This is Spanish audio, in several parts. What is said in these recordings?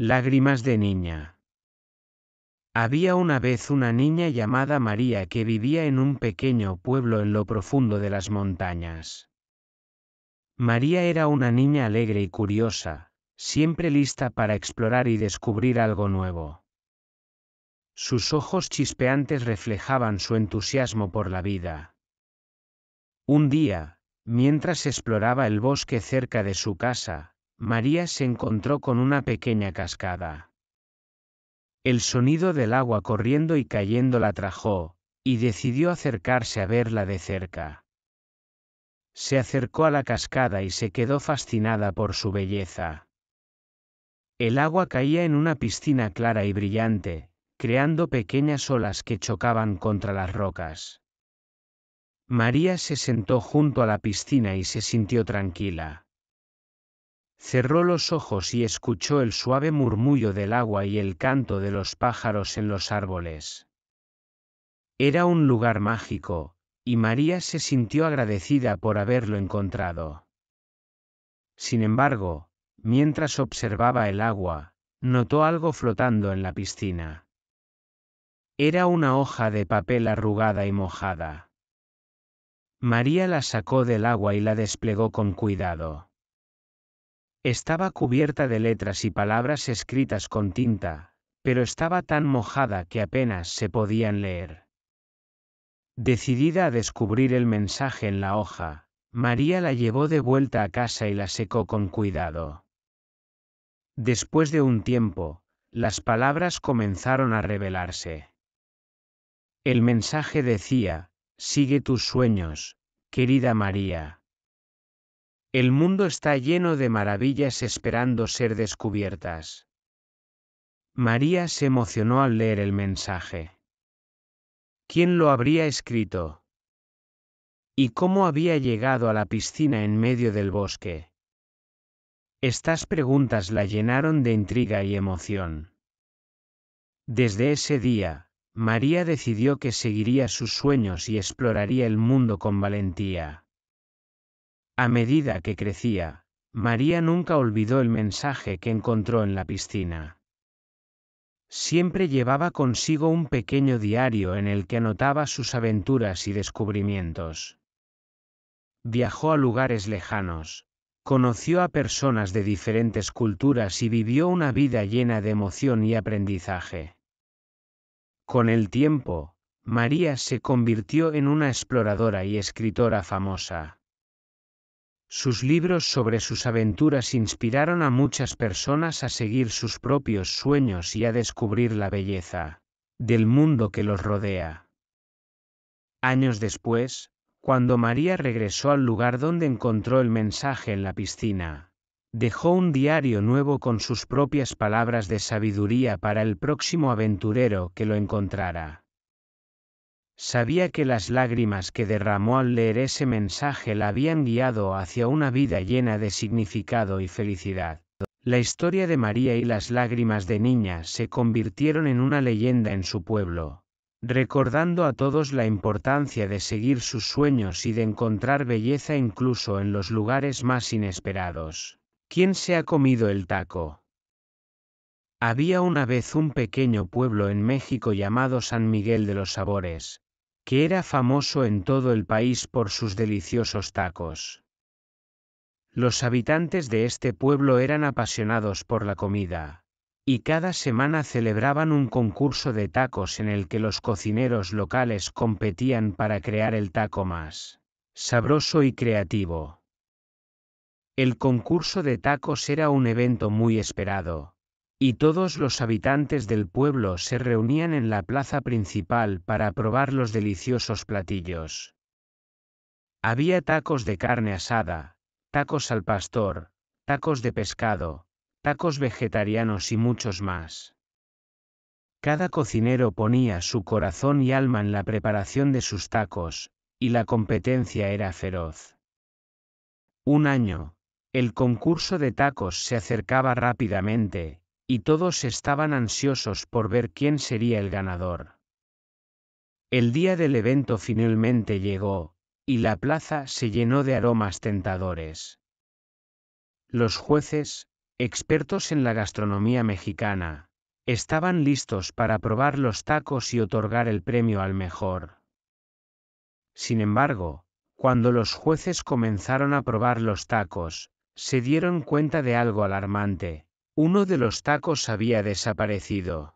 Lágrimas de niña. Había una vez una niña llamada María que vivía en un pequeño pueblo en lo profundo de las montañas. María era una niña alegre y curiosa, siempre lista para explorar y descubrir algo nuevo. Sus ojos chispeantes reflejaban su entusiasmo por la vida. Un día, mientras exploraba el bosque cerca de su casa, María se encontró con una pequeña cascada. El sonido del agua corriendo y cayendo la atrajo, y decidió acercarse a verla de cerca. Se acercó a la cascada y se quedó fascinada por su belleza. El agua caía en una piscina clara y brillante, creando pequeñas olas que chocaban contra las rocas. María se sentó junto a la piscina y se sintió tranquila. Cerró los ojos y escuchó el suave murmullo del agua y el canto de los pájaros en los árboles. Era un lugar mágico, y María se sintió agradecida por haberlo encontrado. Sin embargo, mientras observaba el agua, notó algo flotando en la piscina. Era una hoja de papel arrugada y mojada. María la sacó del agua y la desplegó con cuidado. Estaba cubierta de letras y palabras escritas con tinta, pero estaba tan mojada que apenas se podían leer. Decidida a descubrir el mensaje en la hoja, María la llevó de vuelta a casa y la secó con cuidado. Después de un tiempo, las palabras comenzaron a revelarse. El mensaje decía, sigue tus sueños, querida María. El mundo está lleno de maravillas esperando ser descubiertas. María se emocionó al leer el mensaje. ¿Quién lo habría escrito? ¿Y cómo había llegado a la piscina en medio del bosque? Estas preguntas la llenaron de intriga y emoción. Desde ese día, María decidió que seguiría sus sueños y exploraría el mundo con valentía. A medida que crecía, María nunca olvidó el mensaje que encontró en la piscina. Siempre llevaba consigo un pequeño diario en el que anotaba sus aventuras y descubrimientos. Viajó a lugares lejanos, conoció a personas de diferentes culturas y vivió una vida llena de emoción y aprendizaje. Con el tiempo, María se convirtió en una exploradora y escritora famosa. Sus libros sobre sus aventuras inspiraron a muchas personas a seguir sus propios sueños y a descubrir la belleza del mundo que los rodea. Años después, cuando María regresó al lugar donde encontró el mensaje en la piscina, dejó un diario nuevo con sus propias palabras de sabiduría para el próximo aventurero que lo encontrara. Sabía que las lágrimas que derramó al leer ese mensaje la habían guiado hacia una vida llena de significado y felicidad. La historia de María y las lágrimas de niña se convirtieron en una leyenda en su pueblo, recordando a todos la importancia de seguir sus sueños y de encontrar belleza incluso en los lugares más inesperados. ¿Quién se ha comido el taco? Había una vez un pequeño pueblo en México llamado San Miguel de los Sabores, que era famoso en todo el país por sus deliciosos tacos. Los habitantes de este pueblo eran apasionados por la comida, y cada semana celebraban un concurso de tacos en el que los cocineros locales competían para crear el taco más sabroso y creativo. El concurso de tacos era un evento muy esperado, y todos los habitantes del pueblo se reunían en la plaza principal para probar los deliciosos platillos. Había tacos de carne asada, tacos al pastor, tacos de pescado, tacos vegetarianos y muchos más. Cada cocinero ponía su corazón y alma en la preparación de sus tacos, y la competencia era feroz. Un año, el concurso de tacos se acercaba rápidamente, y todos estaban ansiosos por ver quién sería el ganador. El día del evento finalmente llegó, y la plaza se llenó de aromas tentadores. Los jueces, expertos en la gastronomía mexicana, estaban listos para probar los tacos y otorgar el premio al mejor. Sin embargo, cuando los jueces comenzaron a probar los tacos, se dieron cuenta de algo alarmante. Uno de los tacos había desaparecido.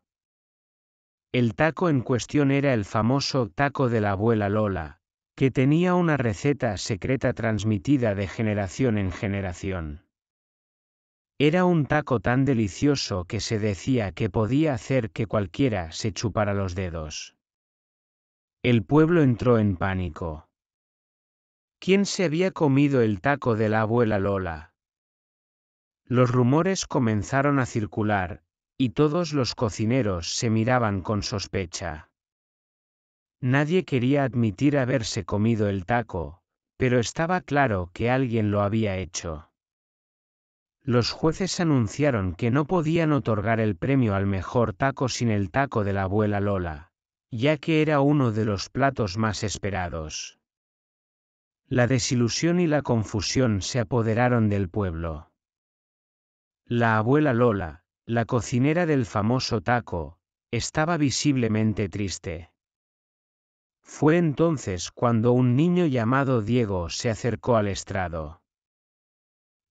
El taco en cuestión era el famoso taco de la abuela Lola, que tenía una receta secreta transmitida de generación en generación. Era un taco tan delicioso que se decía que podía hacer que cualquiera se chupara los dedos. El pueblo entró en pánico. ¿Quién se había comido el taco de la abuela Lola? Los rumores comenzaron a circular, y todos los cocineros se miraban con sospecha. Nadie quería admitir haberse comido el taco, pero estaba claro que alguien lo había hecho. Los jueces anunciaron que no podían otorgar el premio al mejor taco sin el taco de la abuela Lola, ya que era uno de los platos más esperados. La desilusión y la confusión se apoderaron del pueblo. La abuela Lola, la cocinera del famoso taco, estaba visiblemente triste. Fue entonces cuando un niño llamado Diego se acercó al estrado.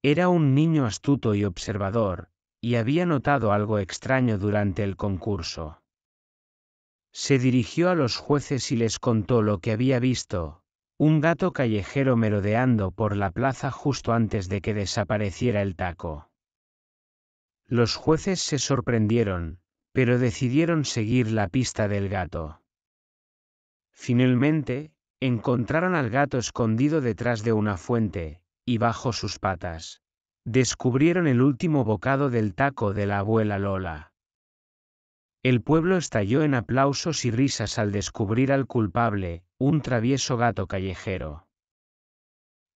Era un niño astuto y observador, y había notado algo extraño durante el concurso. Se dirigió a los jueces y les contó lo que había visto, un gato callejero merodeando por la plaza justo antes de que desapareciera el taco. Los jueces se sorprendieron, pero decidieron seguir la pista del gato. Finalmente, encontraron al gato escondido detrás de una fuente, y bajo sus patas. Descubrieron el último bocado del taco de la abuela Lola. El pueblo estalló en aplausos y risas al descubrir al culpable, un travieso gato callejero.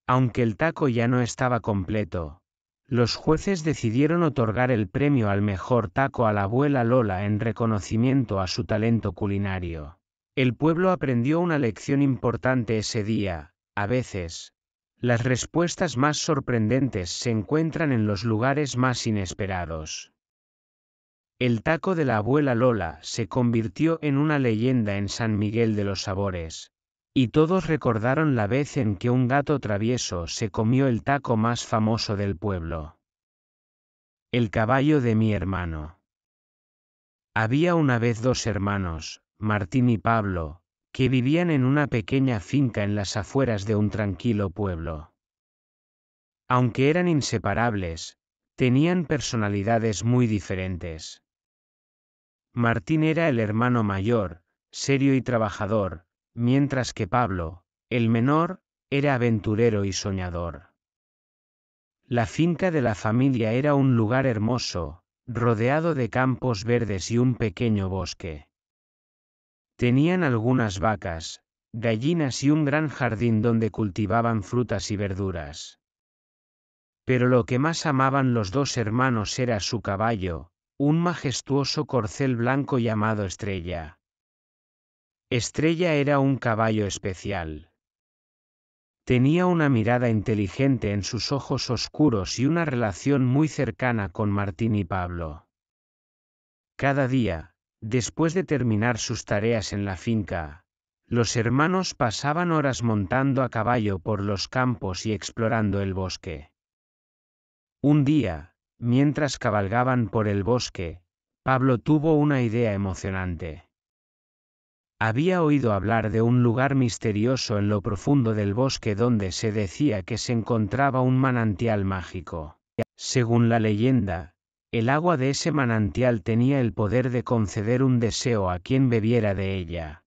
Aunque el taco ya no estaba completo, los jueces decidieron otorgar el premio al mejor taco a la abuela Lola en reconocimiento a su talento culinario. El pueblo aprendió una lección importante ese día, a veces, las respuestas más sorprendentes se encuentran en los lugares más inesperados. El taco de la abuela Lola se convirtió en una leyenda en San Miguel de los Sabores, y todos recordaron la vez en que un gato travieso se comió el taco más famoso del pueblo. El caballo de mi hermano. Había una vez dos hermanos, Martín y Pablo, que vivían en una pequeña finca en las afueras de un tranquilo pueblo. Aunque eran inseparables, tenían personalidades muy diferentes. Martín era el hermano mayor, serio y trabajador, mientras que Pablo, el menor, era aventurero y soñador. La finca de la familia era un lugar hermoso, rodeado de campos verdes y un pequeño bosque. Tenían algunas vacas, gallinas y un gran jardín donde cultivaban frutas y verduras. Pero lo que más amaban los dos hermanos era su caballo, un majestuoso corcel blanco llamado Estrella. Estrella era un caballo especial. Tenía una mirada inteligente en sus ojos oscuros y una relación muy cercana con Martín y Pablo. Cada día, después de terminar sus tareas en la finca, los hermanos pasaban horas montando a caballo por los campos y explorando el bosque. Un día, mientras cabalgaban por el bosque, Pablo tuvo una idea emocionante. Había oído hablar de un lugar misterioso en lo profundo del bosque donde se decía que se encontraba un manantial mágico. Según la leyenda, el agua de ese manantial tenía el poder de conceder un deseo a quien bebiera de ella.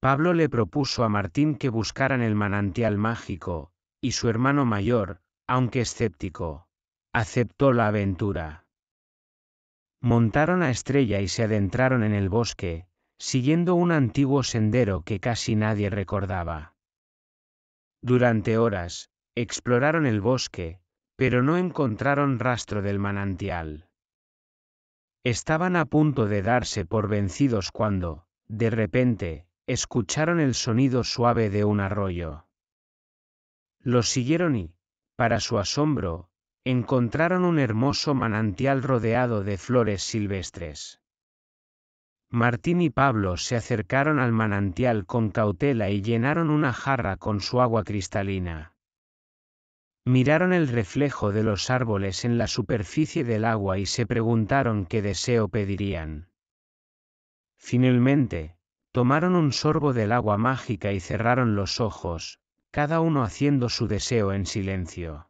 Pablo le propuso a Martín que buscaran el manantial mágico, y su hermano mayor, aunque escéptico, aceptó la aventura. Montaron a Estrella y se adentraron en el bosque, siguiendo un antiguo sendero que casi nadie recordaba. Durante horas, exploraron el bosque, pero no encontraron rastro del manantial. Estaban a punto de darse por vencidos cuando, de repente, escucharon el sonido suave de un arroyo. Los siguieron y, para su asombro, encontraron un hermoso manantial rodeado de flores silvestres. Martín y Pablo se acercaron al manantial con cautela y llenaron una jarra con su agua cristalina. Miraron el reflejo de los árboles en la superficie del agua y se preguntaron qué deseo pedirían. Finalmente, tomaron un sorbo del agua mágica y cerraron los ojos, cada uno haciendo su deseo en silencio.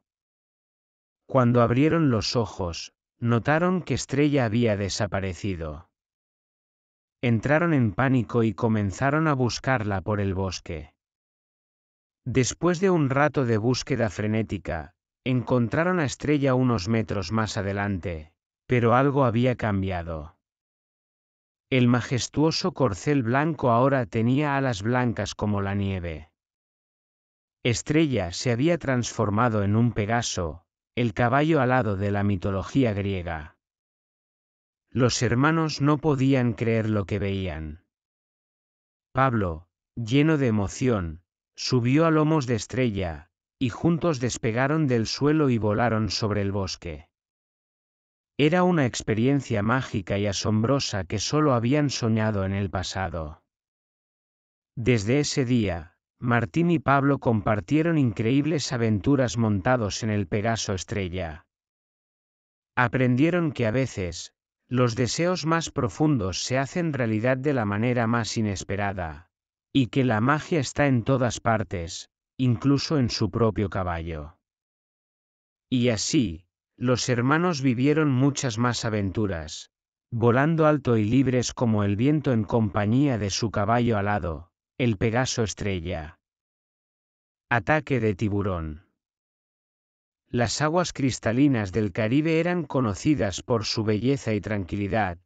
Cuando abrieron los ojos, notaron que Estrella había desaparecido. Entraron en pánico y comenzaron a buscarla por el bosque. Después de un rato de búsqueda frenética, encontraron a Estrella unos metros más adelante, pero algo había cambiado. El majestuoso corcel blanco ahora tenía alas blancas como la nieve. Estrella se había transformado en un Pegaso, el caballo alado de la mitología griega. Los hermanos no podían creer lo que veían. Pablo, lleno de emoción, Subió a lomos de estrella, y juntos despegaron del suelo y volaron sobre el bosque. Era una experiencia mágica y asombrosa que solo habían soñado en el pasado. Desde ese día, Martín y Pablo compartieron increíbles aventuras montados en el Pegaso Estrella. Aprendieron que a veces, los deseos más profundos se hacen realidad de la manera más inesperada, y que la magia está en todas partes, incluso en su propio caballo. Y así, los hermanos vivieron muchas más aventuras, volando alto y libres como el viento en compañía de su caballo alado, el Pegaso Estrella. Ataque de tiburón. Las aguas cristalinas del Caribe eran conocidas por su belleza y tranquilidad,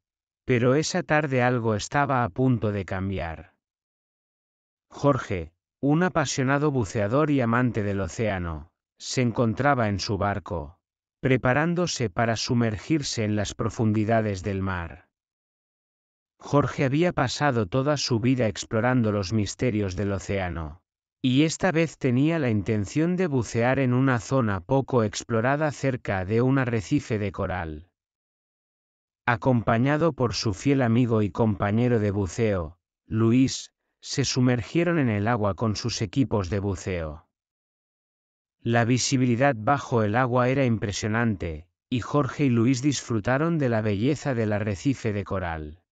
pero esa tarde algo estaba a punto de cambiar. Jorge, un apasionado buceador y amante del océano, se encontraba en su barco, preparándose para sumergirse en las profundidades del mar. Jorge había pasado toda su vida explorando los misterios del océano, y esta vez tenía la intención de bucear en una zona poco explorada cerca de un arrecife de coral. Acompañado por su fiel amigo y compañero de buceo, Luis, se sumergieron en el agua con sus equipos de buceo. La visibilidad bajo el agua era impresionante, y Jorge y Luis disfrutaron de la belleza del arrecife de coral.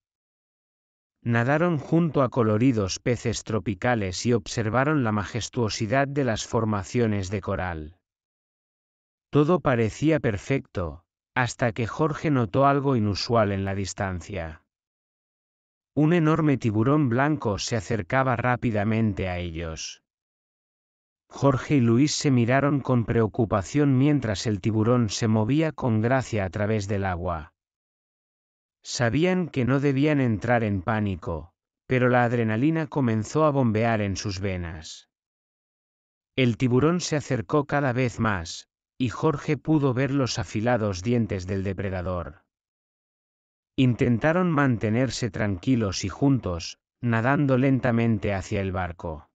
Nadaron junto a coloridos peces tropicales y observaron la majestuosidad de las formaciones de coral. Todo parecía perfecto, hasta que Jorge notó algo inusual en la distancia. Un enorme tiburón blanco se acercaba rápidamente a ellos. Jorge y Luis se miraron con preocupación mientras el tiburón se movía con gracia a través del agua. Sabían que no debían entrar en pánico, pero la adrenalina comenzó a bombear en sus venas. El tiburón se acercó cada vez más, y Jorge pudo ver los afilados dientes del depredador. Intentaron mantenerse tranquilos y juntos, nadando lentamente hacia el barco.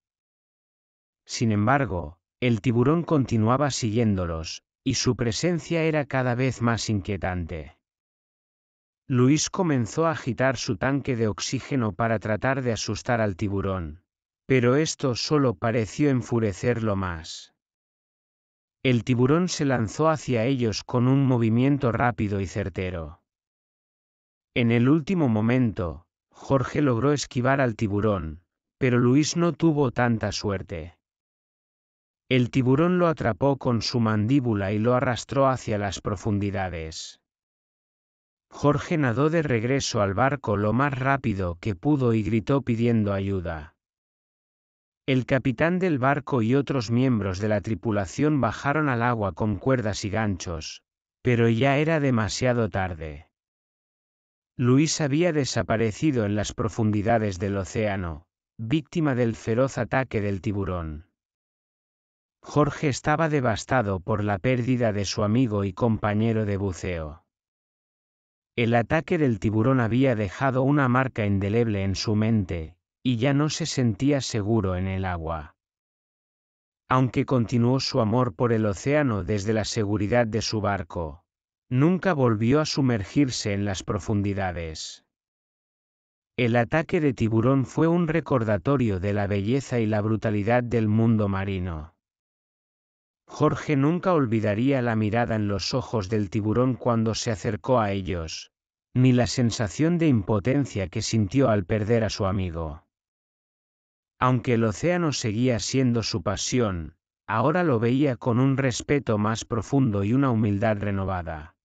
Sin embargo, el tiburón continuaba siguiéndolos, y su presencia era cada vez más inquietante. Luis comenzó a agitar su tanque de oxígeno para tratar de asustar al tiburón, pero esto solo pareció enfurecerlo más. El tiburón se lanzó hacia ellos con un movimiento rápido y certero. En el último momento, Jorge logró esquivar al tiburón, pero Luis no tuvo tanta suerte. El tiburón lo atrapó con su mandíbula y lo arrastró hacia las profundidades. Jorge nadó de regreso al barco lo más rápido que pudo y gritó pidiendo ayuda. El capitán del barco y otros miembros de la tripulación bajaron al agua con cuerdas y ganchos, pero ya era demasiado tarde. Luis había desaparecido en las profundidades del océano, víctima del feroz ataque del tiburón. Jorge estaba devastado por la pérdida de su amigo y compañero de buceo. El ataque del tiburón había dejado una marca indeleble en su mente, y ya no se sentía seguro en el agua. Aunque continuó su amor por el océano desde la seguridad de su barco, nunca volvió a sumergirse en las profundidades. El ataque de tiburón fue un recordatorio de la belleza y la brutalidad del mundo marino. Jorge nunca olvidaría la mirada en los ojos del tiburón cuando se acercó a ellos, ni la sensación de impotencia que sintió al perder a su amigo. Aunque el océano seguía siendo su pasión, ahora lo veía con un respeto más profundo y una humildad renovada.